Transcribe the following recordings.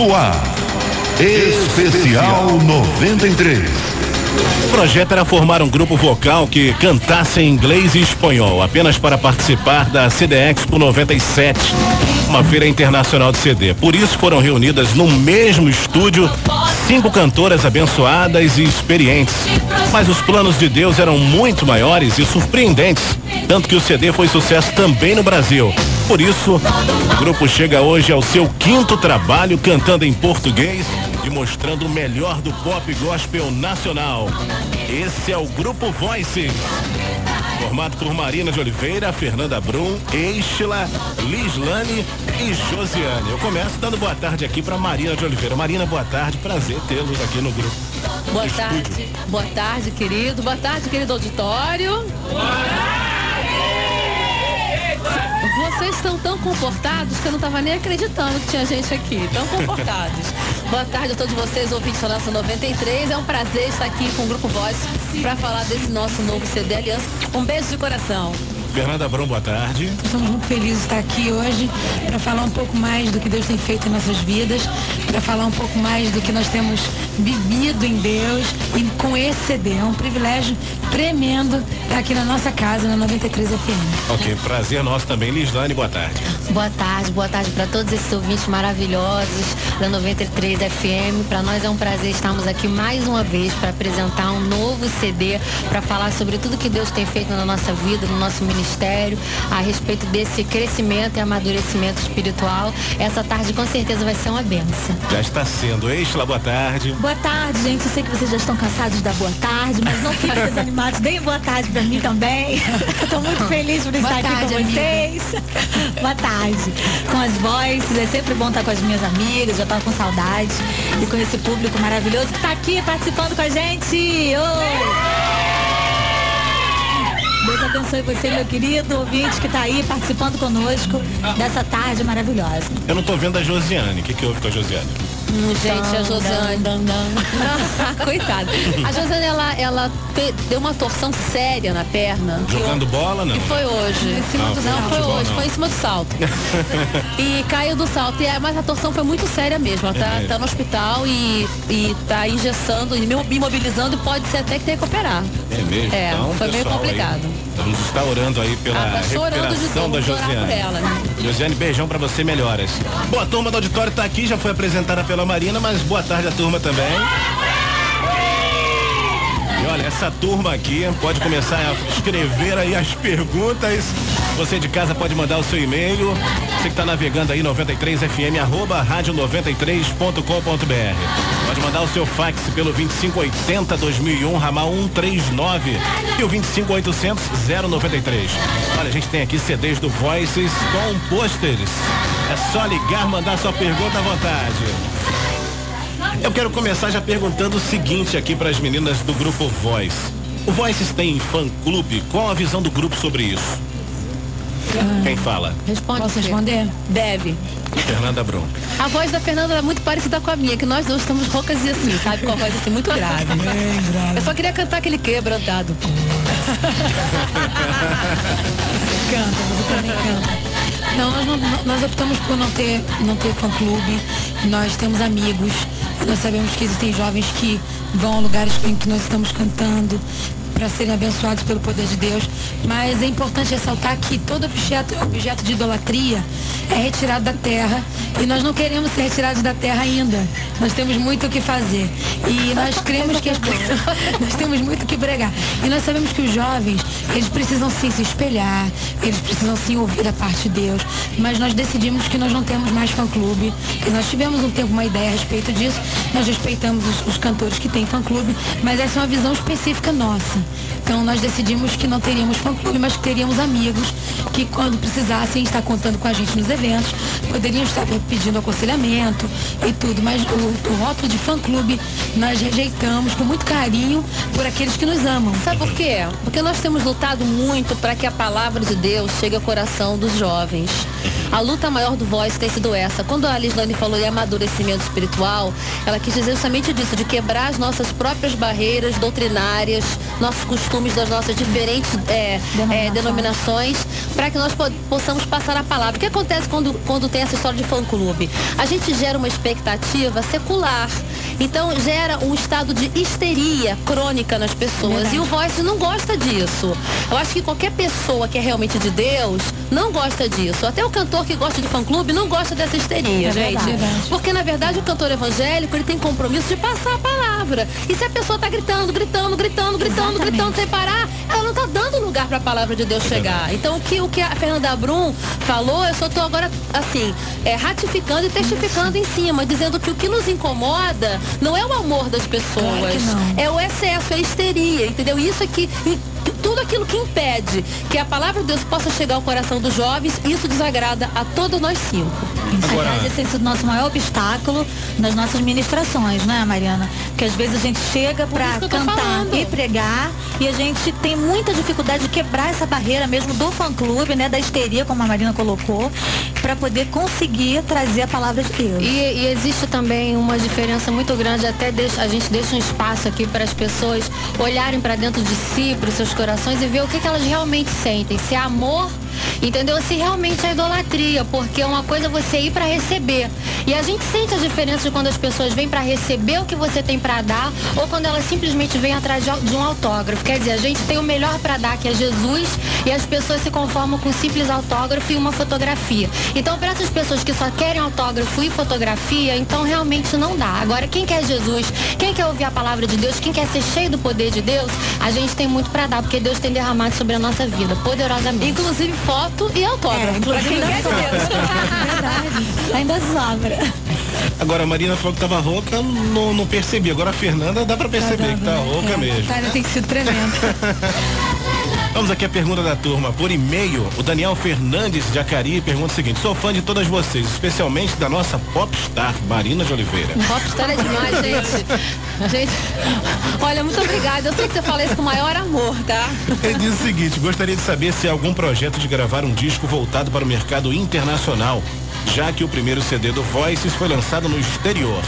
No ar. Especial 93. O projeto era formar um grupo vocal que cantasse em inglês e espanhol, apenas para participar da CD Expo 97, uma feira internacional de CD. Por isso foram reunidas no mesmo estúdio cinco cantoras abençoadas e experientes. Mas os planos de Deus eram muito maiores e surpreendentes, tanto que o CD foi sucesso também no Brasil. Por isso, o grupo chega hoje ao seu quinto trabalho cantando em português e mostrando o melhor do pop gospel nacional. Esse é o Grupo Voices. Formado por Marina de Oliveira, Fernanda Brum, Eixla, Lislane e Josiane. Eu começo dando boa tarde aqui para Marina de Oliveira. Marina, boa tarde, prazer tê-los aqui no grupo. Boa tarde, boa tarde, querido. Boa tarde, querido auditório. Vocês estão tão comportados que eu não estava nem acreditando que tinha gente aqui. Tão comportados. Boa tarde a todos vocês, ouvintes da nossa 93. É um prazer estar aqui com o Grupo Voz para falar desse nosso novo CD Aliança. Um beijo de coração. Fernanda Brum, boa tarde. Estamos muito felizes de estar aqui hoje para falar um pouco mais do que Deus tem feito em nossas vidas, para falar um pouco mais do que nós temos vivido em Deus e com esse CD. É um privilégio tremendo estar aqui na nossa casa, na 93 FM. Ok, prazer nosso também. Lislane, boa tarde. Boa tarde, boa tarde para todos esses ouvintes maravilhosos da 93 FM. Para nós é um prazer estarmos aqui mais uma vez para apresentar um novo CD, para falar sobre tudo que Deus tem feito na nossa vida, no nosso ministério ministério a respeito desse crescimento e amadurecimento espiritual. Essa tarde com certeza vai ser uma benção. Já está sendo. Exla, boa tarde. Boa tarde, gente. Eu sei que vocês já estão cansados da boa tarde, mas não fiquem desanimados. Deem boa tarde para mim também. Estou muito feliz por estar tarde, aqui com vocês. boa tarde. Com as vozes, é sempre bom estar com as minhas amigas, já estava com saudade. E com esse público maravilhoso que está aqui participando com a gente. Oi! Deus abençoe você, meu querido ouvinte que está aí participando conosco dessa tarde maravilhosa. Eu não estou vendo a Josiane. O que, que houve com a Josiane? Gente, a Josiane. Coitada. A Josiane, ela, ela te, deu uma torção séria na perna. Jogando bola, não? E foi hoje. Em cima não, do não, foi hoje, não. foi em cima do salto. e caiu do salto. E, é, mas a torção foi muito séria mesmo. Ela tá, é tá no hospital e, e tá engessando, e imobilizando e pode ser até que tenha que operar. É mesmo? É, então, foi meio complicado. Aí, vamos estar orando aí pela ah, tá recuperação da Josiane. Ela, né? Josiane, beijão pra você, melhoras. Boa, turma do auditório tá aqui, já foi apresentada pela Marina, mas boa tarde a turma também. E olha, essa turma aqui pode começar a escrever aí as perguntas. Você de casa pode mandar o seu e-mail. Você que está navegando aí 93fm arroba rádio93.com.br. Pode mandar o seu fax pelo 2580 2001 ramal 139 e o 25800 093. Olha, a gente tem aqui CDs do Voices com pôsteres. É só ligar, mandar sua pergunta à vontade. Eu quero começar já perguntando o seguinte aqui para as meninas do grupo Voice. O Voices tem fã clube? Qual a visão do grupo sobre isso? Ah, Quem fala? Responde. Posso responder? Deve. Fernanda Brum. A voz da Fernanda é muito parecida com a minha, que nós dois estamos roucas e assim, sabe? Com a voz assim muito grave. Bem grave. Eu só queria cantar aquele quebrantado. canta, você também canta. Não, nós, não, nós optamos por não ter, não ter fã clube. Nós temos amigos. Nós sabemos que existem jovens que vão a lugares em que nós estamos cantando para serem abençoados pelo poder de Deus. Mas é importante ressaltar que todo objeto, objeto de idolatria é retirado da terra e nós não queremos ser retirados da terra ainda. Nós temos muito o que fazer. E nós cremos que as pessoas. nós temos muito o que pregar. E nós sabemos que os jovens, eles precisam sim se espelhar, eles precisam sim ouvir a parte de Deus. Mas nós decidimos que nós não temos mais fã-clube. Nós tivemos um tempo uma ideia a respeito disso. Nós respeitamos os, os cantores que têm fã-clube, mas essa é uma visão específica nossa. Então nós decidimos que não teríamos fã-clube, mas que teríamos amigos que quando precisassem estar contando com a gente nos eventos, poderiam estar pedindo aconselhamento e tudo. Mas o, o rótulo de fã-clube nós rejeitamos com muito carinho por aqueles que nos amam. Sabe por quê? Porque nós temos lutado muito para que a palavra de Deus chegue ao coração dos jovens. A luta maior do Voice tem sido essa. Quando a Lislane falou em amadurecimento espiritual, ela quis dizer justamente disso, de quebrar as nossas próprias barreiras doutrinárias, nossos costumes das nossas diferentes é, denominações, é, denominações para que nós possamos passar a palavra. O que acontece quando, quando tem essa história de fã-clube? A gente gera uma expectativa secular. Então gera um estado de histeria crônica nas pessoas. Verdade. E o Voice não gosta disso. Eu acho que qualquer pessoa que é realmente de Deus não gosta disso. Até o cantor que gosta de fã-clube não gosta dessa histeria, é gente. Verdade. Porque, na verdade, o cantor evangélico, ele tem compromisso de passar a palavra. E se a pessoa está gritando, gritando, gritando, gritando, Exatamente. gritando sem parar, ela não está dando lugar para a palavra de Deus chegar. Então, o que, o que a Fernanda Brum falou, eu só estou agora, assim, é, ratificando e testificando em cima, dizendo que o que nos incomoda não é o amor das pessoas, é o excesso, é a histeria, entendeu? Isso tudo aquilo que impede que a palavra de Deus possa chegar ao coração dos jovens, isso desagrada a todos nós cinco. Agora... Aliás, esse tem sido o nosso maior obstáculo nas nossas ministrações, né, Mariana? Porque às vezes a gente chega para cantar falando. e pregar e a gente tem muita dificuldade de quebrar essa barreira mesmo do fã-clube, né, da histeria, como a Marina colocou, para poder conseguir trazer a palavra de Deus. E, e existe também uma diferença muito grande, até deixa, a gente deixa um espaço aqui para as pessoas olharem para dentro de si, para os seus corações e ver o que, que elas realmente sentem. Se é amor Entendeu? Se realmente é idolatria, porque uma coisa é você ir para receber. E a gente sente a diferença de quando as pessoas vêm para receber o que você tem para dar ou quando elas simplesmente vêm atrás de um autógrafo. Quer dizer, a gente tem o melhor para dar, que é Jesus, e as pessoas se conformam com um simples autógrafo e uma fotografia. Então, para essas pessoas que só querem autógrafo e fotografia, então realmente não dá. Agora, quem quer Jesus, quem quer ouvir a palavra de Deus, quem quer ser cheio do poder de Deus, a gente tem muito para dar, porque Deus tem derramado sobre a nossa vida, poderosamente. Inclusive foto e autógrafo. É, pra quem não Verdade. Ainda sobra. Agora, a Marina falou que tava rouca, não, não percebi. Agora a Fernanda dá pra perceber tá que tá rouca é, mesmo. Tá, tem sido tremendo. Vamos aqui a pergunta da turma. Por e-mail, o Daniel Fernandes de Acari pergunta o seguinte: sou fã de todas vocês, especialmente da nossa popstar, Marina de Oliveira. Popstar é demais, gente. Gente, olha, muito obrigada. Eu sei que você fala isso com o maior amor, tá? Ele diz o seguinte: gostaria de saber se há algum projeto de gravar um disco voltado para o mercado internacional, já que o primeiro CD do Voices foi lançado no exterior.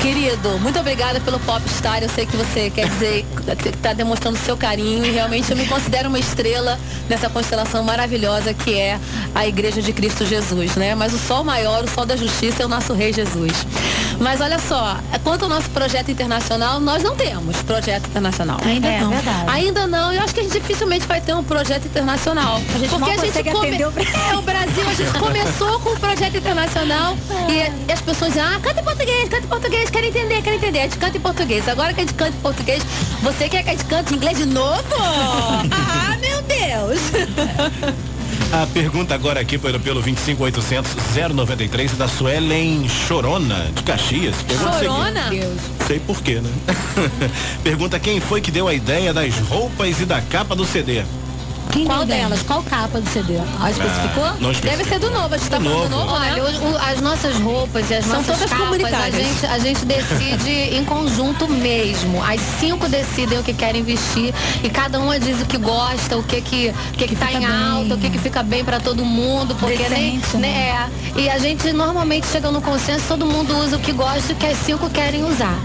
Querido, muito obrigada pelo Popstar. Eu sei que você quer dizer, está demonstrando seu carinho e realmente eu me considero uma estrela nessa constelação maravilhosa que é a Igreja de Cristo Jesus, né? Mas o sol maior, o sol da justiça é o nosso Rei Jesus. Mas olha só, quanto ao nosso projeto internacional, nós não temos projeto internacional. Ainda é, não. Verdade. Ainda não. Eu acho que a gente dificilmente vai ter um projeto internacional. A gente porque a gente come... o Brasil. É, o Brasil, a gente começou com o projeto internacional é. e, as pessoas dizem, ah, canta em português, canta em português, quero entender, quero entender. A gente canta em português. Agora que a gente canta em português, você quer que a gente cante em inglês de novo? ah, meu Deus! A pergunta agora aqui pelo, pelo 25800 093 da Suelen Chorona, de Caxias. Pergunta Chorona? Sei por quê, né? Pergunta quem foi que deu a ideia das roupas e da capa do CD. Quem Qual delas? Qual capa do CD? Ah, especificou? Ah, não Deve ser do novo, a gente tá falando do novo, né? Olha, o, o, as nossas roupas e as São nossas todas capas, comunitárias. A gente, a gente decide em conjunto mesmo. As cinco decidem o que querem vestir e cada uma diz o que gosta, o que que, o que, que, que tá em alta, o que que fica bem para todo mundo, porque Decente, nem, né? É. E a gente normalmente chega no consenso, todo mundo usa o que gosta e o que as cinco querem usar.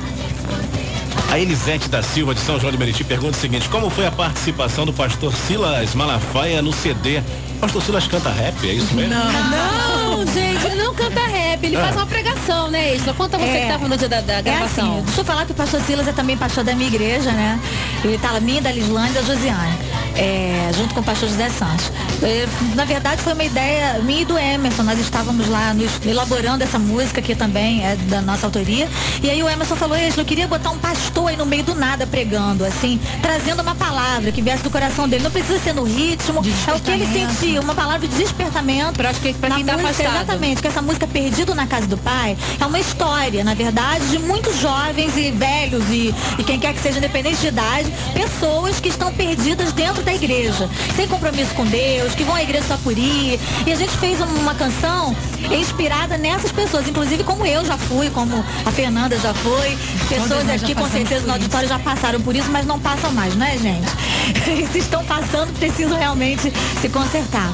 A Elisete da Silva de São João de Meriti pergunta o seguinte: como foi a participação do pastor Silas Malafaia no CD? Pastor Silas canta rap, é isso mesmo? Não, não, gente, ele não canta rap, ele ah. faz uma pregação, né, Isla? Conta você é, que estava no dia da, da gravação. É assim, deixa eu falar que o pastor Silas é também pastor da minha igreja, né? Ele tá lá, minha, da Lislândia e da Josiane é, junto com o pastor José Santos. É, na verdade, foi uma ideia minha e do Emerson. Nós estávamos lá nos, elaborando essa música, que também é da nossa autoria. E aí o Emerson falou, eu queria botar um pastor aí no meio do nada pregando, assim, trazendo uma palavra que viesse do coração dele. Não precisa ser no ritmo, é o que ele sentiu, uma palavra de despertamento. Pra, que, pra quem tá música, Exatamente, que essa música Perdido na Casa do Pai é uma história, na verdade, de muitos jovens e velhos e, e quem quer que seja independente de idade, pessoas que estão perdidas dentro da igreja, sem compromisso com Deus, que vão à igreja só por ir. E a gente fez uma canção inspirada nessas pessoas, inclusive como eu já fui, como a Fernanda já foi. Pessoas aqui com certeza no auditório já passaram por isso, mas não passam mais, não é, gente? se estão passando, precisam realmente se consertar.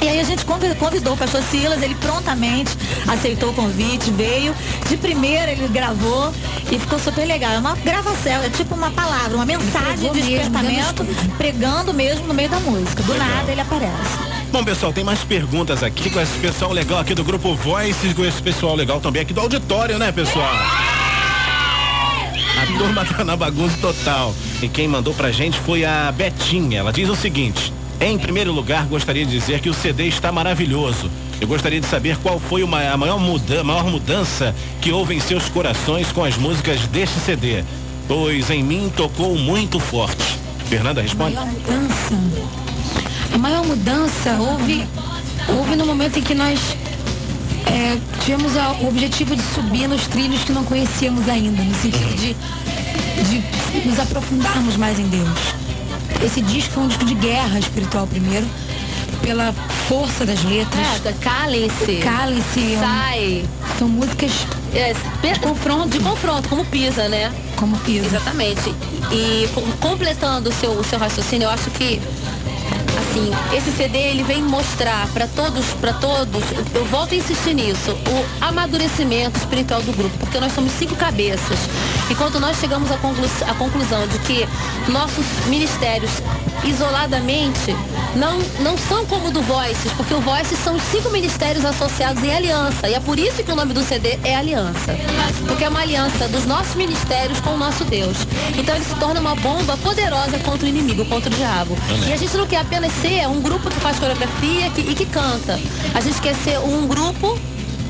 E aí a gente convidou o pastor Silas, ele prontamente aceitou o convite, veio. De primeira ele gravou e ficou super legal. É uma gravação, é tipo uma palavra, uma mensagem de despertamento, pregando mesmo no meio da música. Do legal. nada ele aparece. Bom, pessoal, tem mais perguntas aqui com esse pessoal legal aqui do Grupo Voices, com esse pessoal legal também aqui do auditório, né, pessoal? A turma tá na bagunça total. E quem mandou pra gente foi a Betinha. Ela diz o seguinte: em primeiro lugar, gostaria de dizer que o CD está maravilhoso. Eu gostaria de saber qual foi uma, a maior, muda, maior mudança que houve em seus corações com as músicas deste CD, pois em mim tocou muito forte. Fernanda, responde. A maior mudança, a maior mudança houve, houve no momento em que nós é, tivemos a, o objetivo de subir nos trilhos que não conhecíamos ainda, no sentido de, de nos aprofundarmos mais em Deus. Esse disco foi um disco de guerra espiritual primeiro, pela força das letras. É, Cálice. Cálice. Sai. São músicas é, de confronto, de confronto, como pisa, né? Como pisa. Exatamente. E completando o seu, o seu raciocínio, eu acho que assim, esse CD ele vem mostrar para todos, para todos, eu volto a insistir nisso, o amadurecimento espiritual do grupo, porque nós somos cinco cabeças. E quando nós chegamos à, conclu à conclusão de que nossos ministérios isoladamente não, não são como o do Voices, porque o Voices são cinco ministérios associados em aliança. E é por isso que o nome do CD é Aliança. Porque é uma aliança dos nossos ministérios com o nosso Deus. Então ele se torna uma bomba poderosa contra o inimigo, contra o diabo. E a gente não quer apenas ser um grupo que faz coreografia e que canta. A gente quer ser um grupo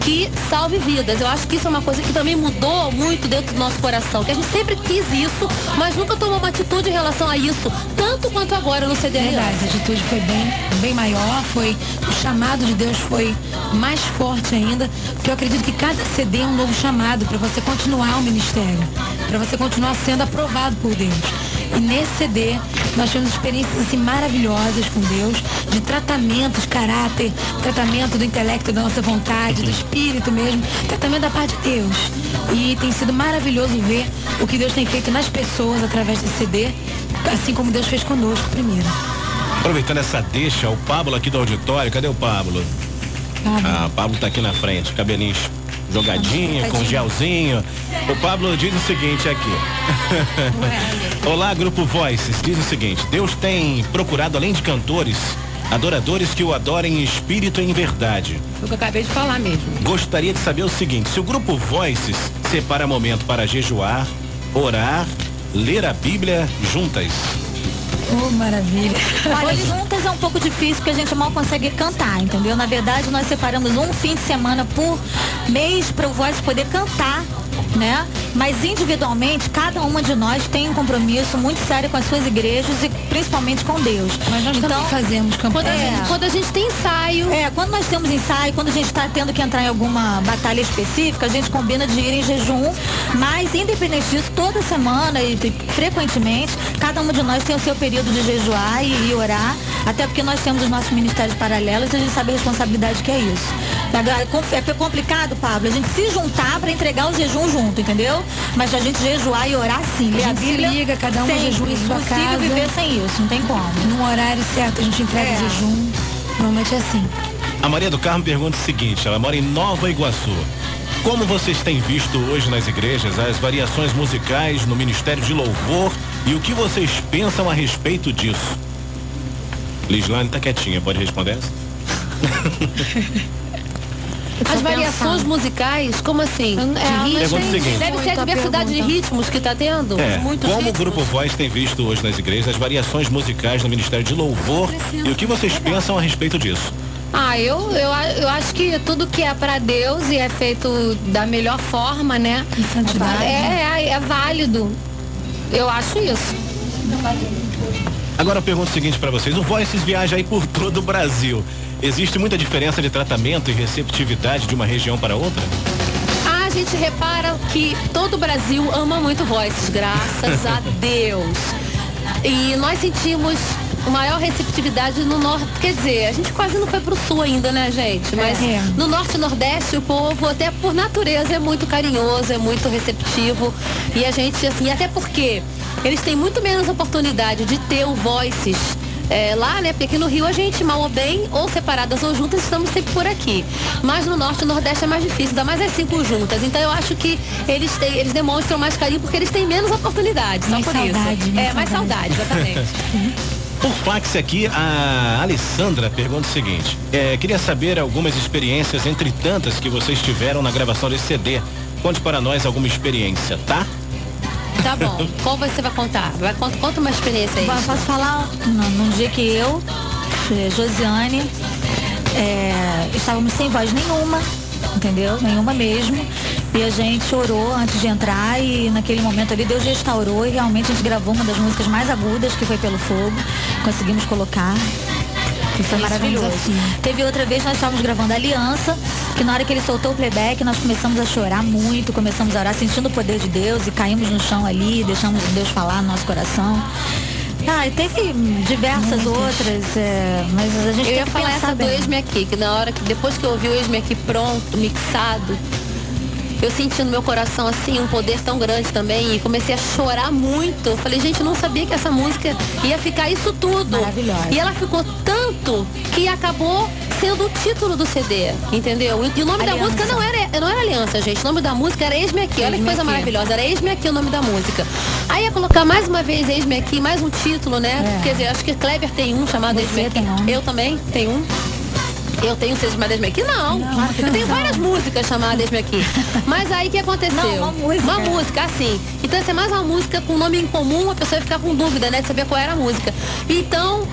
que salve vidas. Eu acho que isso é uma coisa que também mudou muito dentro do nosso coração, que a gente sempre quis isso, mas nunca tomou uma atitude em relação a isso, tanto quanto agora no CD Verdade, a atitude foi bem, bem maior, foi o chamado de Deus foi mais forte ainda, porque eu acredito que cada CD é um novo chamado para você continuar o ministério, para você continuar sendo aprovado por Deus. E nesse CD nós tivemos experiências assim, maravilhosas com Deus, de tratamento de caráter, tratamento do intelecto, da nossa vontade, do espírito mesmo, tratamento da parte de Deus. E tem sido maravilhoso ver o que Deus tem feito nas pessoas através desse CD, assim como Deus fez conosco primeiro. Aproveitando essa deixa, o Pablo aqui do auditório, cadê o Pablo? Pablo. Ah, o Pablo tá aqui na frente, cabelinho jogadinho, com gelzinho. O Pablo diz o seguinte aqui. Olá, Grupo Voices. Diz o seguinte: Deus tem procurado, além de cantores, adoradores que o adorem em espírito e em verdade. Foi o que eu acabei de falar mesmo. Gostaria de saber o seguinte: se o Grupo Voices separa momento para jejuar, orar, ler a Bíblia juntas. Oh, maravilha. Olha, juntas é um pouco difícil porque a gente mal consegue cantar, entendeu? Na verdade, nós separamos um fim de semana por mês para o Voz poder cantar né? Mas individualmente, cada uma de nós tem um compromisso muito sério com as suas igrejas e principalmente com Deus. Mas nós então, fazemos campanha. Quando, é, quando a gente tem ensaio. É, quando nós temos ensaio, quando a gente está tendo que entrar em alguma batalha específica, a gente combina de ir em jejum. Mas, independente disso, toda semana e, e frequentemente, cada uma de nós tem o seu período de jejuar e, e orar. Até porque nós temos os nossos ministérios paralelos e a gente sabe a responsabilidade que é isso. Agora, é complicado, Pablo, a gente se juntar para entregar o jejum junto, entendeu? Mas a gente jejuar e orar sim. A gente a Bíblia, se liga, cada um jejum em sua casa. É impossível viver sem isso, não tem como. No horário certo a gente entrega é. o jejum. Normalmente é assim. A Maria do Carmo pergunta o seguinte, ela mora em Nova Iguaçu. Como vocês têm visto hoje nas igrejas as variações musicais no Ministério de Louvor e o que vocês pensam a respeito disso? Lislane tá quietinha, pode responder essa? As variações musicais, como assim? É, de ritmos? Deve ser a diversidade de ritmos que está tendo. É, Muitos como ritmos. o Grupo Voz tem visto hoje nas igrejas as variações musicais no Ministério de Louvor e o que vocês pensam a respeito disso? Ah, eu, eu, eu acho que tudo que é para Deus e é feito da melhor forma, né? É, é, é válido. Eu acho isso. Agora eu pergunto o seguinte para vocês: o Voices viaja aí por todo o Brasil. Existe muita diferença de tratamento e receptividade de uma região para outra? Ah, a gente repara que todo o Brasil ama muito Voices, graças a Deus. E nós sentimos maior receptividade no norte. Quer dizer, a gente quase não foi pro sul ainda, né, gente? Mas é. no norte e nordeste o povo, até por natureza, é muito carinhoso, é muito receptivo. E a gente, assim, até porque eles têm muito menos oportunidade de ter o Voices é, lá, né? Porque aqui no Rio a gente, mal ou bem, ou separadas ou juntas, estamos sempre por aqui. Mas no Norte e Nordeste é mais difícil, ainda mais as cinco juntas. Então eu acho que eles, têm, eles demonstram mais carinho porque eles têm menos oportunidades. Mais só por saudade, isso. mais É, mais saudade, exatamente. Por fax aqui, a Alessandra pergunta o seguinte: é, queria saber algumas experiências entre tantas que vocês tiveram na gravação desse CD. Conte para nós alguma experiência, tá? Tá bom. Qual você vai contar? Vai, conta, conta uma experiência aí. Bom, posso falar num, num dia que eu, eh, Josiane, é, estávamos sem voz nenhuma, entendeu? Nenhuma mesmo. E a gente orou antes de entrar e naquele momento ali Deus restaurou e realmente a gente gravou uma das músicas mais agudas que foi pelo fogo. Conseguimos colocar. E foi maravilhoso. Teve outra vez nós estávamos gravando Aliança, que na hora que ele soltou o playback, nós começamos a chorar muito, começamos a orar, sentindo o poder de Deus e caímos no chão ali, deixamos Deus falar no nosso coração. Ah, e teve diversas outras, é, mas a gente Eu ia falar essa do bem. Ex-me Aqui, que na hora que, depois que eu ouvi o Ex-me Aqui pronto, mixado, eu senti no meu coração assim um poder tão grande também e comecei a chorar muito. Eu falei, gente, eu não sabia que essa música ia ficar isso tudo. Maravilhosa. E ela ficou tanto que acabou sendo o título do CD, entendeu? E, o nome da Aliança. música não era, não era Aliança, gente. O nome da música era Ex-me Aqui. Olha que coisa maravilhosa. Era Ex-me Aqui o nome da música. Aí ia colocar mais uma vez Ex-me Aqui, mais um título, né? É. Quer dizer, acho que Kleber tem um chamado Ex-me Aqui. um. Eu também tenho um. Eu tenho seis chamadas aqui? Não. Não, eu tenho várias músicas chamadas aqui. Mas aí o que aconteceu? Não, uma música. Uma música, assim. Então, se é mais uma música com nome em comum, a pessoa ia ficar com dúvida, né? De saber qual era a música. Então,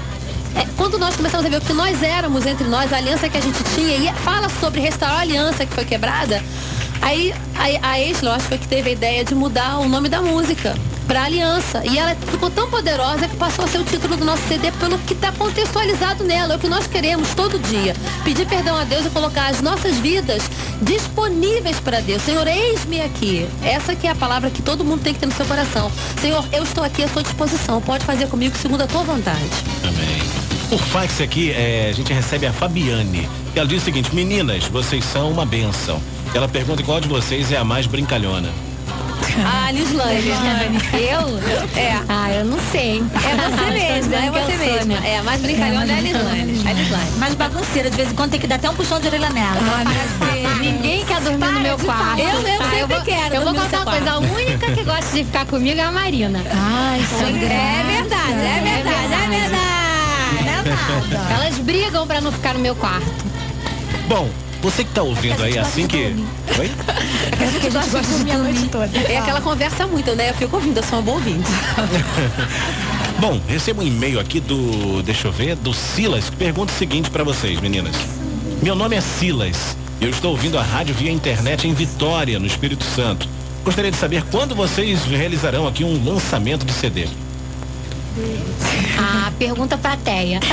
é, quando nós começamos a ver o que nós éramos entre nós, a aliança que a gente tinha, e fala sobre restaurar a aliança que foi quebrada, aí a, a ex, lógico, foi que teve a ideia de mudar o nome da música para aliança. E ela ficou tão poderosa que passou a ser o título do nosso CD pelo que está contextualizado nela. É o que nós queremos todo dia. Pedir perdão a Deus e colocar as nossas vidas disponíveis para Deus. Senhor, eis-me aqui. Essa que é a palavra que todo mundo tem que ter no seu coração. Senhor, eu estou aqui à sua disposição. Pode fazer comigo segundo a tua vontade. Por fax aqui, é, a gente recebe a Fabiane. Ela diz o seguinte: Meninas, vocês são uma benção. Ela pergunta qual de vocês é a mais brincalhona. A Lislane. Eu? É. Ah, eu não sei. É você mesma, é você mesma. É, a mais brincalhona é a Lislane. A Lislane. Mas bagunceira, de vez em quando tem que dar até um puxão de orelha nela. Ninguém quer dormir no meu quarto. Eu- eu Tá, sempre vou, quero Eu vou contar uma coisa. A única que gosta de ficar comigo é a Marina. Ai, sangra. É verdade, é verdade, é verdade. Elas brigam pra não ficar no meu quarto. Bom, você que tá ouvindo aí assim que. Oi? É porque a gente gosta de dormir a noite toda. É aquela conversa muito, né? Eu fico ouvindo, eu sou uma boa ouvinte. Bom, recebo um e-mail aqui do. Deixa eu ver, do Silas, que pergunta o seguinte pra vocês, meninas. Meu nome é Silas. Eu estou ouvindo a rádio via internet em Vitória, no Espírito Santo. Gostaria de saber quando vocês realizarão aqui um lançamento de CD. Ah, pergunta pra Teia.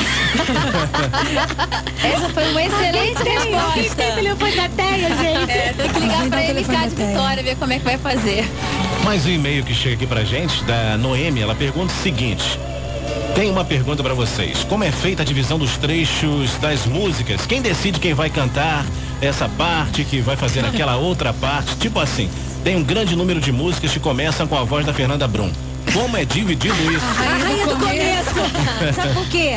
Essa foi uma excelente resposta. telefone da Teia, gente. É, tem que ligar pra Então, da de. Vitória, ver como é que vai fazer. Mais um e-mail que chega aqui pra gente, da Noemi, ela pergunta o seguinte. Tem uma pergunta pra vocês. Como é feita a divisão dos trechos das músicas? Quem decide quem vai cantar essa parte, que vai fazer aquela outra parte? Tipo assim, tem um grande número de músicas que começam com a voz da Fernanda Brum. Como é dividido isso? Rainha do começo. Sabe por quê?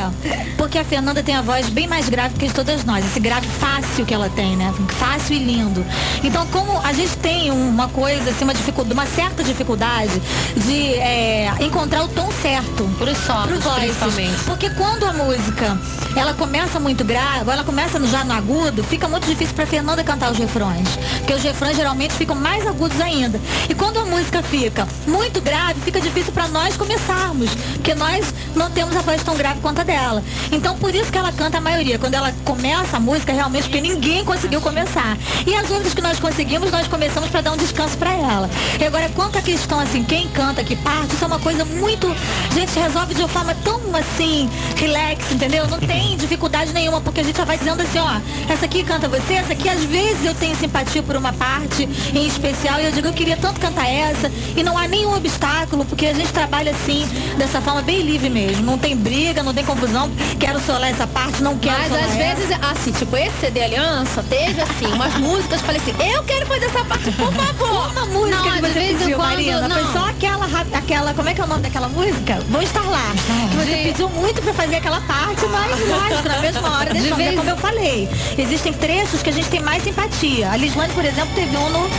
Porque a Fernanda tem a voz bem mais grave que de todas nós. Esse grave fácil que ela tem, né? Fácil e lindo. Então, como a gente tem uma coisa, assim, uma dificuldade, uma certa dificuldade de é, encontrar o tom certo. Pros solos, Pros voices. principalmente. Porque quando a música ela começa muito grave, ela começa já no agudo, fica muito difícil pra Fernanda cantar os refrões. Porque os refrões geralmente ficam mais agudos ainda. E quando a música fica muito grave, fica difícil pra nós começarmos. Porque nós não temos a voz tão grave quanto a dela. Então por isso que ela canta a maioria. Quando ela começa a música, realmente, porque ninguém conseguiu começar. E as outras que nós conseguimos, nós começamos pra dar um descanso pra ela. E agora, quanto à questão assim, quem canta, que parte, isso é uma coisa muito. A gente resolve de uma forma tão assim, relax, entendeu? Não tem tem dificuldade nenhuma, porque a gente já vai dizendo assim, ó, essa aqui canta você, essa aqui às vezes eu tenho simpatia por uma parte em especial e eu digo, eu queria tanto cantar essa, e não há nenhum obstáculo, porque a gente trabalha assim, dessa forma bem livre mesmo. Não tem briga, não tem confusão, quero solar essa parte, não quero Mas às essa. vezes, assim, tipo, esse CD Aliança teve, assim, umas músicas, falei assim, eu quero fazer essa parte, por favor. Uma música Não, que você pediu, quando, Marina. não. Foi só aquela, aquela, como é que é o nome daquela música? Vou estar lá. Que você pediu muito pra fazer aquela parte, mas lógico, na mesma hora deixamos. É vez- como eu falei. Existem trechos que a gente tem mais simpatia. A Lislane, por exemplo, teve um no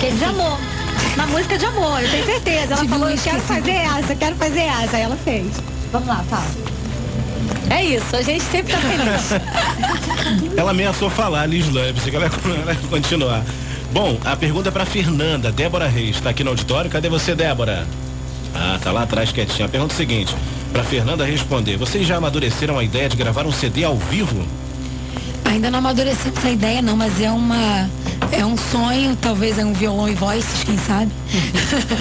que é de amor. Na música de amor, eu tenho certeza. Ela Tive falou, eu quero esqueci. fazer essa, quero fazer essa. Aí ela fez. Vamos lá, fala. É isso, a gente sempre tá feliz. Ela ameaçou falar, Liz Love, que ela ia continuar. Bom, a pergunta é pra Fernanda, Débora Reis, tá aqui no auditório, cadê você, Débora? Ah, tá lá atrás quietinha. A pergunta é a seguinte, pra Fernanda responder, vocês já amadureceram a ideia de gravar um CD ao vivo? Ainda não amadurecemos essa ideia não, mas é uma é um sonho, talvez é um violão e voices, quem sabe.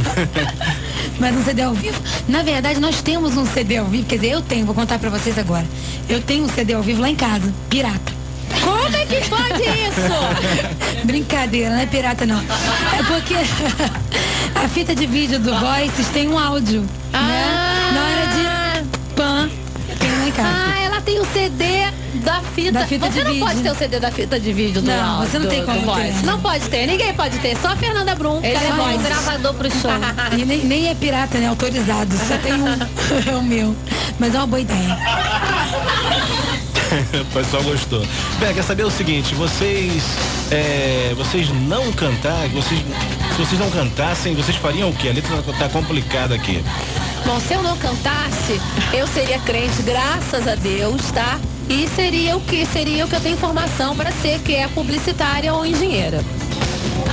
mas um CD ao vivo. Na verdade, nós temos um CD ao vivo, quer dizer, eu tenho, vou contar pra vocês agora. Eu tenho um CD ao vivo lá em casa, pirata. Como é que pode isso? Brincadeira, não é pirata não. É porque a fita de vídeo do Voices tem um áudio, né? Tem o CD da fita. Da fita você de não vídeo. pode ter o CD da fita de vídeo do Não, áudio, você não tem como do ter. Não pode ter, ninguém pode ter, só a Fernanda Brum. Ele que é voz. gravador pro show. E nem, nem é pirata, né? Autorizado. Só tem um. É o meu. Mas é uma boa ideia. O pessoal gostou. Bem, quer saber o seguinte, vocês. é, vocês não cantar, vocês, se vocês não cantassem, vocês fariam o quê? A letra tá complicada aqui. Bom, se eu não cantasse, eu seria crente, graças a Deus, tá? E seria o que? Seria o que eu tenho formação para ser, que é publicitária ou engenheira.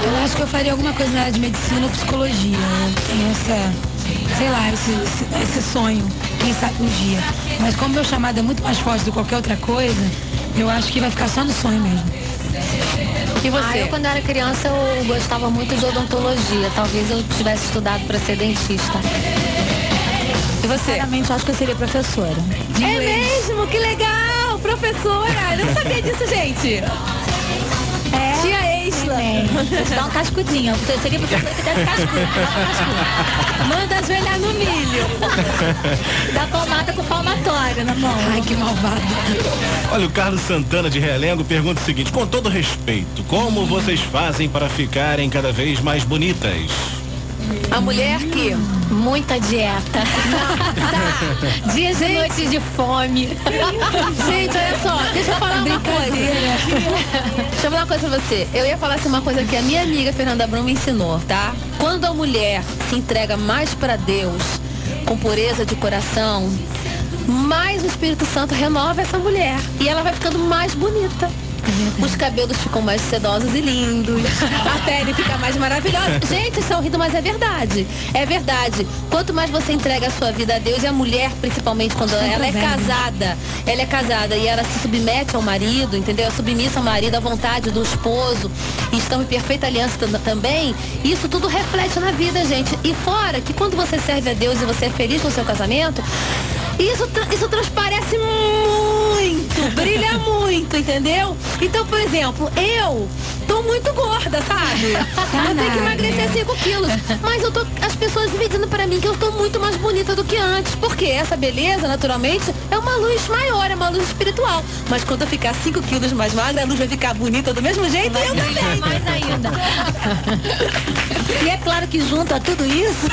Eu acho que eu faria alguma coisa na área de medicina ou psicologia. Eu tenho essa, sei lá, esse, esse, esse sonho, quem sabe um dia. Mas como meu chamado é muito mais forte do que qualquer outra coisa, eu acho que vai ficar só no sonho mesmo. E Ah, você? eu quando era criança eu gostava muito de odontologia. Talvez eu tivesse estudado para ser dentista. E você? Sinceramente, acho que eu seria professora. De É inglês. mesmo? Que legal, professora. Eu não sabia disso, gente. É. Tia Isla. Vou te dar um cascudinho. Você seria professora que desse cascudo. Manda ajoelhar no milho. Dá palmada com palmatória na mão. Ai, que malvado. Olha, o Carlos Santana de Realengo pergunta o seguinte, com todo respeito, como vocês fazem para ficarem cada vez mais bonitas? A mulher que Muita dieta. Dias e noites de fome. Gente, olha só, deixa eu falar uma coisa. Deixa eu falar uma coisa pra você. Eu ia falar assim uma coisa que a minha amiga Fernanda Brum me ensinou, tá? Quando a mulher se entrega mais pra Deus, com pureza de coração, mais o Espírito Santo renova essa mulher. E ela vai ficando mais bonita. Os cabelos ficam mais sedosos e lindos. A pele fica mais maravilhosa. Gente, isso é horrível, mas é verdade. É verdade. Quanto mais você entrega a sua vida a Deus, e a mulher, principalmente, quando Sempre ela é bem. casada, ela é casada e ela se submete ao marido, entendeu? É submissa ao marido, à vontade do esposo, e estão em perfeita aliança tam- também, isso tudo reflete na vida, gente. E fora que quando você serve a Deus e você é feliz no seu casamento, isso, isso transparece muito, brilha muito, entendeu? Então, por exemplo, eu tô muito gorda, sabe? Eu tenho que emagrecer 5 quilos. Mas eu tô, as pessoas vivem dizendo pra mim que eu tô muito mais bonita do que antes. Porque essa beleza, naturalmente, é uma luz maior, é uma luz espiritual. Mas quando eu ficar 5 quilos mais magra, a luz vai ficar bonita do mesmo jeito e eu também. Mais ainda. E é claro que junto a tudo isso,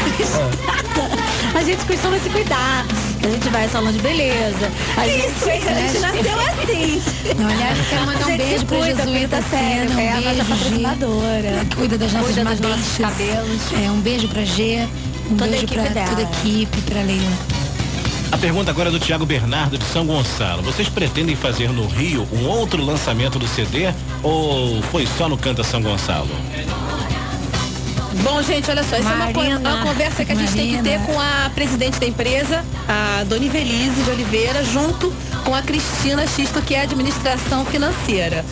a gente costuma se cuidar. A gente vai ao salão de beleza. A gente, Isso, a gente nasceu assim. Não, aliás, quero mandar A um beijo se pra cuida, Jesuíta cuida sério, Sena, é a um nossa beijo, G. patrocinadora. Que Cuida das nossas Cuida dos nossos madeixas. cabelos. É, um beijo pra G, um Toda a beijo dela. toda a equipe, pra Leila. A pergunta agora é do Tiago Bernardo de São Gonçalo. Vocês pretendem fazer no Rio um outro lançamento do CD ou foi só no Canta São Gonçalo? Bom, gente, olha só, isso é uma, Marina. uma conversa que a gente tem que ter Marina. com a presidente da empresa, a Dona Ivelise de Oliveira, junto com a Cristina Xisto, que é a administração financeira.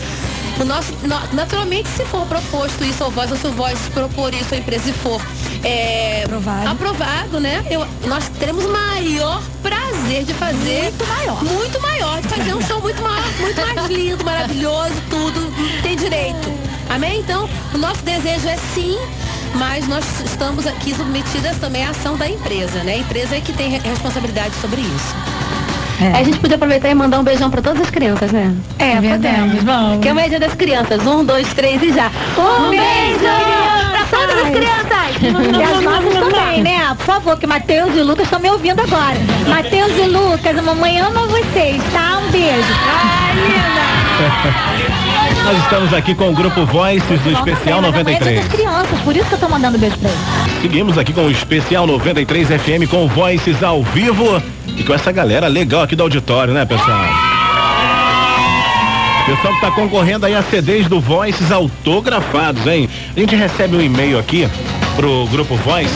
O nosso, naturalmente, se for proposto isso ao Voz, ou se o Voz propor isso à empresa e for é, aprovado. aprovado, né? Eu, nós teremos maior prazer de fazer. Muito maior. Muito maior. De fazer um show muito maior, muito mais lindo, maravilhoso, tudo. Tem direito. Amém? Então, o nosso desejo é sim mas nós estamos aqui submetidas também à ação da empresa, né? A empresa é que tem responsabilidade sobre isso. É. A gente podia aproveitar e mandar um beijão pra todas as crianças, né? É, podemos, vamos. Que é o dia das crianças. Um, dois, três e já. Um, um beijo! Pra todas as crianças! e as nossas também, né? Por favor, que Matheus e Lucas estão me ouvindo agora. Matheus e Lucas, a mamãe ama vocês, tá? Um beijo. Ai, linda! Nós estamos aqui com o grupo Voices do Especial 93. Das crianças, por isso que eu tô mandando beijo pra eles. Seguimos aqui com o Especial 93 FM com Voices ao vivo e com essa galera legal aqui do auditório, né, pessoal? Pessoal que está concorrendo aí a CDs do Voices autografados, hein? A gente recebe um e-mail aqui pro grupo Voices.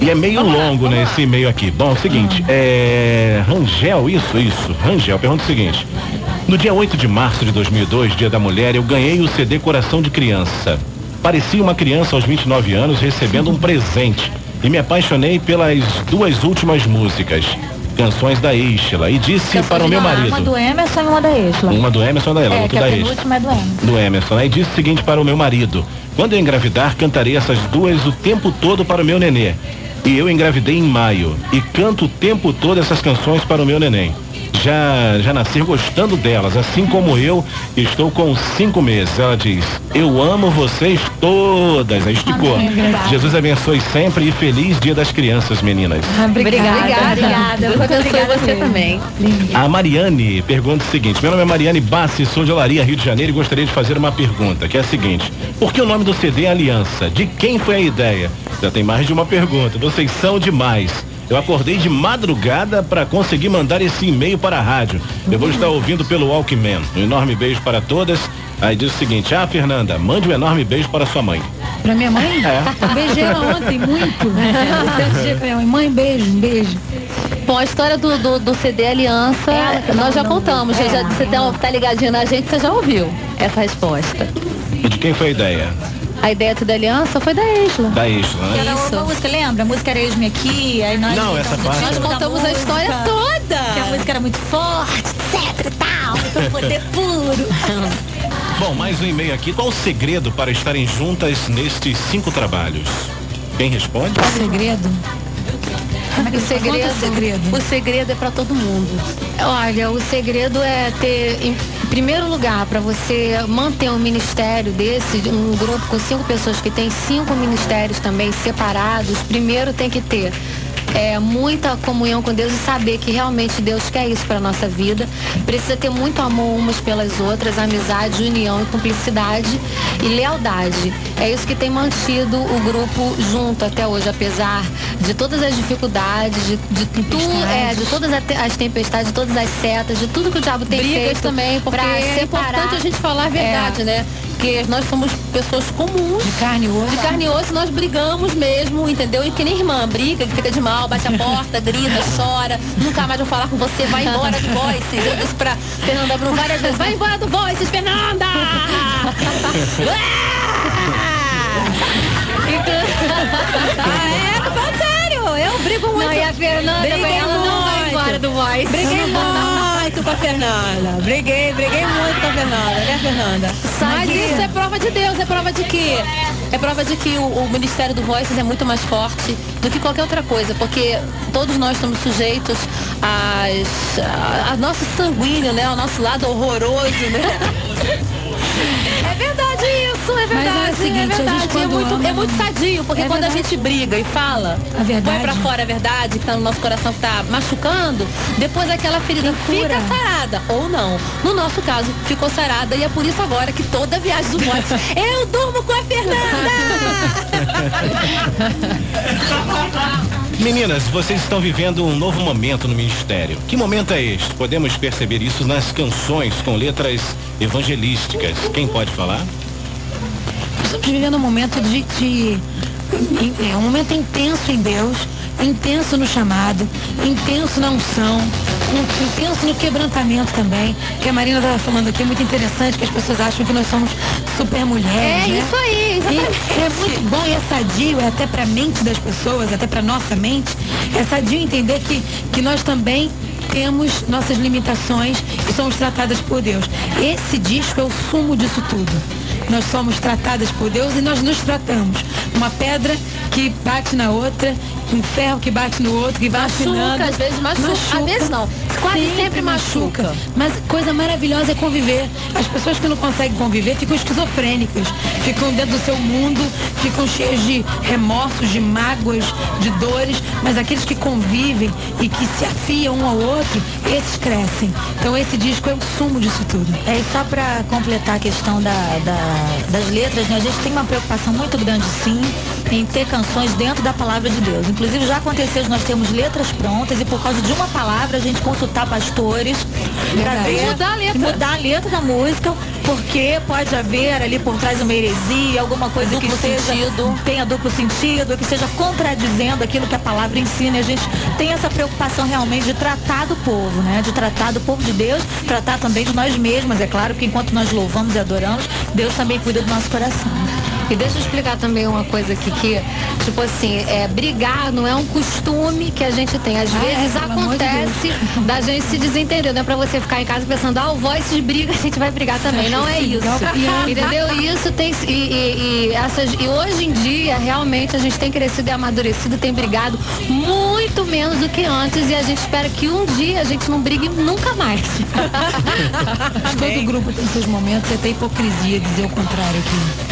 E é meio longo, né, esse e-mail aqui. Bom, é o seguinte, é. Rangel, isso, isso. Rangel, pergunta o seguinte. No dia 8 de março de 2002, Dia da Mulher, eu ganhei o CD Coração de Criança. Parecia uma criança aos 29 anos recebendo um presente e me apaixonei pelas duas últimas músicas. Canções da Isla e disse Canções para o meu marido. Uma do Emerson e uma da Isla. Uma do Emerson e da é, outra da a Isla. última é do Emerson. Do Emerson. Aí disse o seguinte para o meu marido: quando eu engravidar, cantarei essas duas o tempo todo para o meu nenê. E eu engravidei em maio e canto o tempo todo essas canções para o meu neném já, já nascer gostando delas, assim como eu estou com cinco meses. Ela diz, eu amo vocês todas. Aí esticou. Jesus abençoe sempre e feliz dia das crianças, meninas. Obrigada. Obrigada. Obrigada. Deus abençoe você também. A Mariane pergunta o seguinte, meu nome é Mariane Bassi, sou de Olaria, Rio de Janeiro e gostaria de fazer uma pergunta, que é a seguinte, por que o nome do CD é Aliança? De quem foi a ideia? Já tem mais de uma pergunta, vocês são demais. Eu acordei de madrugada para conseguir mandar esse e-mail para a rádio. Eu vou estar ouvindo pelo Walkman. Um enorme beijo para todas. Aí diz o seguinte, ah, Fernanda, mande um enorme beijo para sua mãe. Pra minha mãe? É. Beijei ela ontem muito. Pra minha mãe, mãe, beijo, um beijo. Bom, a história do, do, do CD Aliança, É, nós já não, contamos. não. Você, já, É. você tá, tá ligadinho na gente, você já ouviu essa resposta. E de quem foi a ideia? A ideia do Aliança foi da Isla. Da Isla, né? Era Isso. uma música, lembra? A música era Eis-me aqui, aí nós Não, contamos essa parte- Nós contamos a história Que a toda. música era muito forte, etc e tal, muito poder puro. Bom, mais um e-mail aqui. Qual o segredo para estarem juntas nestes cinco trabalhos? Quem responde? Segredo? Como é que O segredo- conta o segredo? O segredo é para todo mundo. Olha, o segredo é ter, primeiro lugar, para você manter um ministério desse, um grupo com cinco pessoas que tem cinco ministérios também separados, primeiro tem que ter é, muita comunhão com Deus e saber que realmente Deus quer isso para nossa vida. Precisa ter muito amor umas pelas outras, amizade, união e cumplicidade e lealdade. É isso que tem mantido o grupo junto até hoje, apesar de todas as dificuldades, de, de tudo, é, de todas as te- as tempestades, de todas as setas, de tudo que o diabo tem Brigas feito também, porque é importante a gente falar a verdade, né? Porque nós somos pessoas comuns. De carne e osso. De carne e osso, nós brigamos mesmo, entendeu? E que nem irmã, briga, que fica de mal, bate a porta, grita, chora, nunca mais vou falar com você, vai embora do Voices. Eu disse pra Fernanda Bruno várias vezes, vai embora do Voices, Fernanda! ah, é? Tô falando sério, eu brigo muito. Não, e a Fernanda, Briguei ela não vai embora do voice. Briguei muito com a Fernanda. Briguei, briguei muito com a Fernanda, né, Fernanda? Mas isso é prova de Deus, é prova de quê? É prova de que o, o Ministério do Voices é muito mais forte do que qualquer outra coisa, porque todos nós estamos sujeitos às, a, a nosso sanguíneo, né? Ao nosso lado horroroso, né? É verdade isso, é Mas é o verdade, seguinte, a é verdade. É muito, ama- é muito sadio, porque É quando a verdade. gente briga e fala, A verdade. põe pra fora a verdade que tá no nosso coração que tá machucando, depois aquela ferida fica sarada ou não. No nosso caso, ficou sarada e é por isso agora que toda viagem do Voice eu durmo com a Fernanda! Meninas, vocês estão vivendo um novo momento no ministério. Que momento é este? Podemos perceber isso nas canções com letras evangelísticas. Quem pode falar? Estamos vivendo um momento de, de- É um momento intenso em Deus, intenso no chamado, intenso na unção. penso no quebrantamento também, que a Marina estava falando aqui, é muito interessante, que as pessoas acham que nós somos super mulheres. É né? isso aí, exatamente. é muito bom e é sadio, é até para a mente das pessoas, até para nossa mente, é sadio entender que, que nós também temos nossas limitações e somos tratadas por Deus. Esse disco é o sumo disso tudo. Nós somos tratadas por Deus e nós nos tratamos. Uma pedra que bate na outra um ferro que bate no outro, que vai machuca, afinando. às vezes machuca. machuca. Às vezes não. Quase sempre, sempre machuca. machuca. Mas coisa maravilhosa é conviver. As pessoas que não conseguem conviver ficam esquizofrênicas, ficam dentro do seu mundo, ficam cheias de remorsos, de mágoas, de dores. Mas aqueles que convivem e que se afiam um ao outro, esses crescem. Então esse disco é o sumo disso tudo. É, e só para completar a questão da, da, das letras, né? A gente tem uma preocupação muito grande sim em ter canções dentro da palavra de Deus. Inclusive já aconteceu de nós termos letras prontas e por causa de uma palavra a gente consultar pastores para ver mudar a letra. mudar a letra da música, porque pode haver ali por trás uma heresia, alguma coisa duplo que seja sentido. tenha duplo sentido, que seja contradizendo aquilo que a palavra ensina. A gente tem essa preocupação realmente de tratar do povo, né? De tratar do povo de Deus, tratar também de nós mesmos. É claro que enquanto nós louvamos e adoramos, Deus também cuida do nosso coração. E deixa eu explicar também uma coisa aqui, que, tipo assim, é, brigar não é um costume que a gente tem. Às ah, é? vezes é, acontece de da gente se desentender. Não é pra você ficar em casa pensando, ah, o Voices briga, a gente vai brigar também. Não é isso. Entendeu? Isso tem. E, e, e, essas, e hoje em dia, realmente, a gente tem crescido e amadurecido, tem brigado muito menos do que antes. E a gente espera que um dia a gente não brigue nunca mais. Todo grupo tem seus momentos, é até hipocrisia dizer o contrário aqui.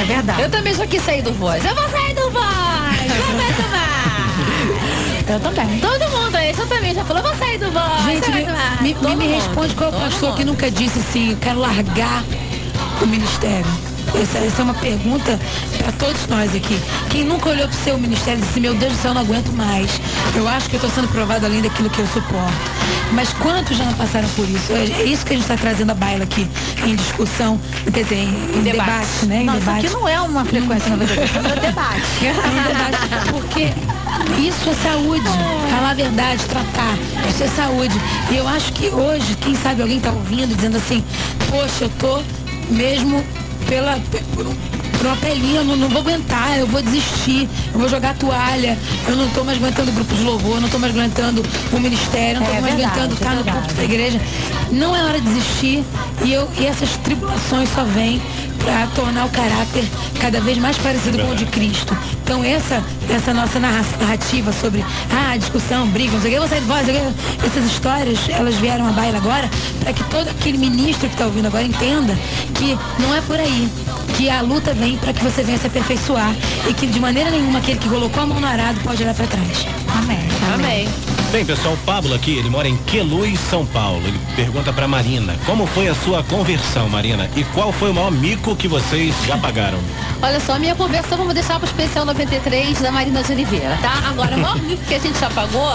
É verdade. Eu também já quis sair do voz. Eu vou sair do voz! Eu vou sair do voz! Eu também. Todo mundo aí, eu também já falou, vou sair do voz. Gente, me, me, me responde qual Todo pastor mundo. que nunca disse assim, eu quero largar o ministério. Essa, essa, é uma pergunta para todos nós aqui. Quem nunca olhou para o seu ministério e disse, meu Deus do céu, eu não aguento mais. Eu acho que eu estou sendo provado além daquilo que eu suporto. Mas quantos já não passaram por isso? É, é isso que a gente está trazendo a baila aqui, em discussão, quer dizer, em, em debate. debate. né? Em não, debate. Isso aqui não é uma frequência, na verdade, é debate. É um debate. Porque isso é saúde. Falar a verdade, tratar. Isso é saúde. E eu acho que hoje, quem sabe alguém está ouvindo, dizendo assim, poxa, eu tô mesmo pela, por uma pelinha, eu não, não, vou aguentar, eu vou desistir, eu vou jogar toalha, eu não estou mais aguentando o grupo de louvor, não estou mais aguentando o ministério, não estou é, mais verdade, aguentando estar é no culto da igreja. Não é hora de desistir e, eu, e essas tribulações só vêm para tornar o caráter cada vez mais parecido com o de Cristo. Então essa, essa nossa narrativa sobre ah, discussão, briga, não sei o que, você de voz, essas histórias, elas vieram à baila agora para que todo aquele ministro que está ouvindo agora entenda que não é por aí que a luta vem para que você venha se aperfeiçoar e que de maneira nenhuma aquele que colocou a mão no arado pode olhar para trás. Amém. Amém. Bem, pessoal, o Pablo aqui, ele mora em Queluz, São Paulo. Ele pergunta para Marina, como foi a sua conversão, Marina? E qual foi o maior mico que vocês já pagaram? Olha só, minha conversão vamos deixar para o especial 93 da Marina de Oliveira, tá? Agora, o maior mico que a gente já pagou,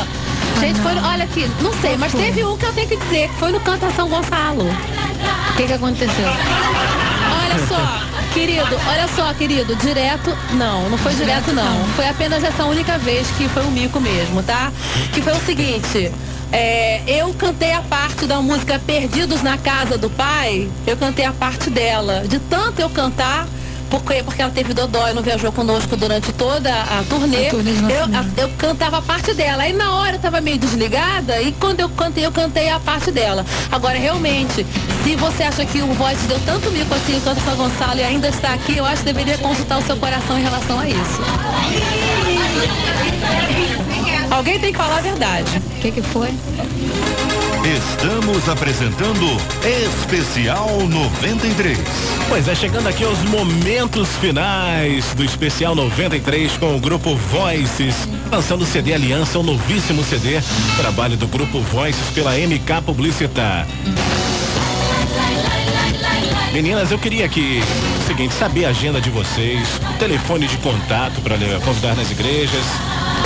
gente, foi, olha aqui, não sei, mas teve um que eu tenho que dizer, que foi no Canta São Gonçalo. O que que aconteceu? Olha só, Querido, olha só, querido, direto, não, não foi direto não. Foi apenas essa única vez que foi um mico mesmo, tá? Que foi o seguinte, é, eu cantei a parte da música Perdidos na Casa do Pai, eu cantei a parte dela. De tanto eu cantar, porque, porque ela teve dodói, não viajou conosco durante toda a turnê. A turnê eu, a, eu cantava a parte dela. Aí na hora eu tava meio desligada e quando eu cantei, eu cantei a parte dela. Agora, realmente, se você acha que o Voz deu tanto mico assim enquanto São Gonçalo e ainda está aqui, eu acho que deveria consultar o seu coração em relação a isso. Alguém tem que falar a verdade. O que, que foi? Estamos apresentando Especial 93. Pois é, chegando aqui aos momentos finais do Especial 93 com o grupo Voices, lançando o CD Aliança, o novíssimo CD, trabalho do grupo Voices pela MK Publicitar. Meninas, eu queria que, seguinte, saber a agenda de vocês, o telefone de contato para convidar nas igrejas.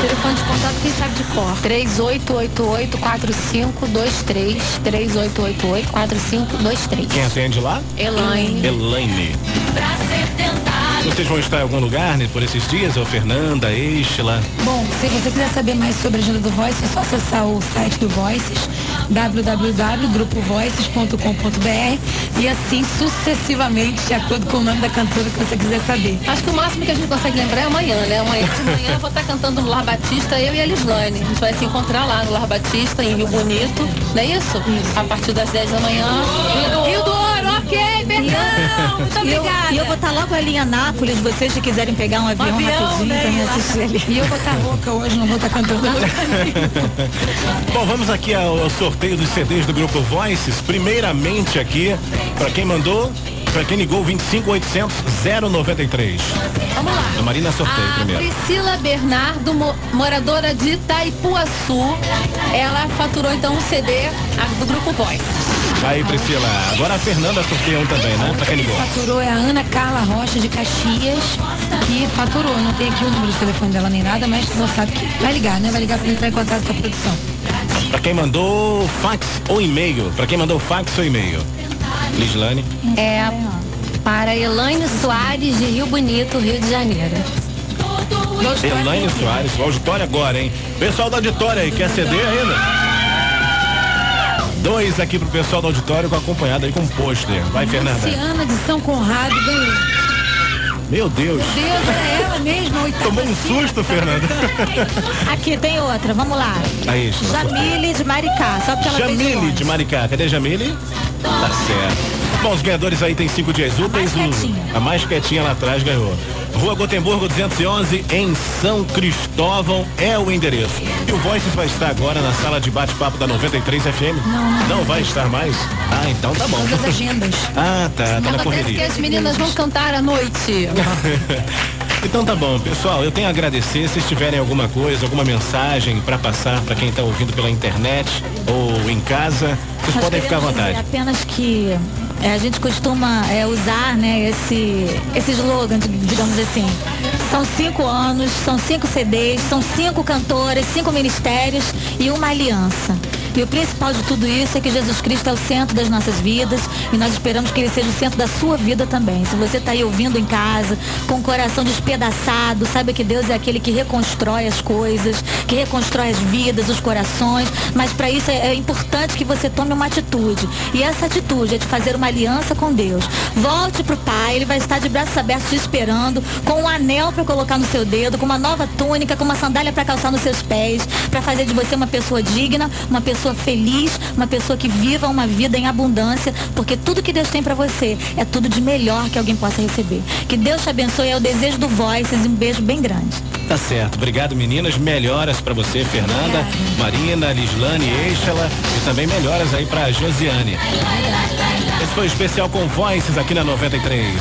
Telefone de contato, quem sabe de cor? 3888-4523. 3888-4523. Quem atende lá? Elaine. Elaine. Pra ser tentado. Vocês vão estar em algum lugar né, por esses dias? Ou Fernanda, Eixla? Bom, se você quiser saber mais sobre a agenda do Voice, é só acessar o site do Voices, www.grupovoices.com.br e assim sucessivamente, de acordo com o nome da cantora que você quiser saber. Acho que o máximo que a gente consegue lembrar é amanhã, né? Amanhã de manhã eu vou estar cantando no Lar Batista, eu e a Lislane. A gente vai se encontrar lá no Lar Batista, em Rio Bonito, não é isso? isso. A partir das 10 da manhã. Rio do, Rio do Ouro, ok, perdão! Muito obrigada. E eu, eu vou estar logo ali em Anápolis, vocês que quiserem pegar um avião, um avião rapidinho né? pra me assistir ali. E eu vou estar louca hoje, não vou estar cantando. Bom, vamos aqui ao, ao sorteio dos CDs do Grupo Voices. Primeiramente aqui, para quem mandou, para quem ligou 25800 093. Vamos lá. A Marina sorteio a primeiro. Priscila Bernardo, mo moradora de Itaipuaçu. Ela faturou então um CD do grupo Voice. Aí, Priscila. Agora a Fernanda sorteia um também, né? Pra quem ligou. Faturou é a Ana Carla Rocha de Caxias, que faturou. Não tem aqui o número de telefone dela nem nada, mas não sabe que vai ligar, né? Vai ligar para entrar em contato com a produção. Pra quem mandou fax ou e-mail. Pra quem mandou fax ou e-mail. Lislane. É para Elaine Soares de Rio Bonito, Rio de Janeiro. Elaine Soares, o auditório agora, hein? Pessoal do auditório aí, quer CD ainda? Dois aqui pro pessoal do auditório com acompanhado aí com um pôster. Vai, Fernanda. Luciana de São Conrado ganhou. Meu Deus. Meu Deus, é ela mesma. Tomou um susto, Fernanda. Aqui tem outra, vamos lá. Aí, Jamile de Maricá, só porque ela Jamile de Maricá. Cadê Jamile? Tá certo. Bom, os ganhadores aí tem cinco dias úteis. A mais quietinha lá atrás ganhou. Rua Gotemburgo 211, em São Cristóvão, é o endereço. E o Voices vai estar agora na sala de bate-papo da 93 FM? Não, não. Não vai estar mais? Ah, então tá bom. As agendas. ah, tá, tá na Acontece correria. que as meninas vão cantar à noite. Então tá bom, pessoal, eu tenho a agradecer. Se tiverem alguma coisa, alguma mensagem para passar para quem está ouvindo pela internet ou em casa, vocês Nós podem ficar à vontade. Apenas que é, a gente costuma é, usar né, esse, esse slogan, digamos assim. São cinco anos, são cinco CDs, são cinco cantoras, cinco ministérios e uma aliança. E o principal de tudo isso é que Jesus Cristo é o centro das nossas vidas e nós esperamos que ele seja o centro da sua vida também. Se você está aí ouvindo em casa, com o coração despedaçado, saiba que Deus é aquele que reconstrói as coisas, que reconstrói as vidas, os corações, mas para isso é, é importante que você tome uma atitude. E essa atitude é de fazer uma aliança com Deus. Volte pro Pai, ele vai estar de braços abertos te esperando, com um anel para colocar no seu dedo, com uma nova túnica, com uma sandália para calçar nos seus pés, para fazer de você uma pessoa digna, uma pessoa feliz, uma pessoa que viva uma vida em abundância, porque tudo que Deus tem para você é tudo de melhor que alguém possa receber. Que Deus te abençoe, é o desejo do Voices, e um beijo bem grande. Tá certo. Obrigado, meninas. Melhoras para você, Fernanda, Marina, Lislane, Eixela e também melhoras aí para Josiane. Esse foi o especial com Voices aqui na 93.